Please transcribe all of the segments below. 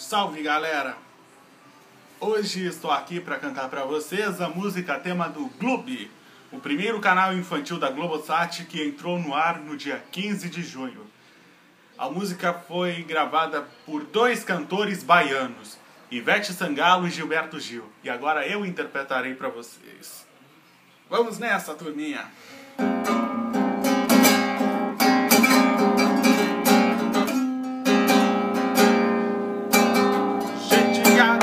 Salve galera! Hoje estou aqui para cantar para vocês a música tema do Gloob, o primeiro canal infantil da Globosat que entrou no ar no dia 15 de junho. A música foi gravada por dois cantores baianos, Ivete Sangalo e Gilberto Gil, e agora eu interpretarei para vocês. Vamos nessa, turminha!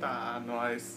tá nós.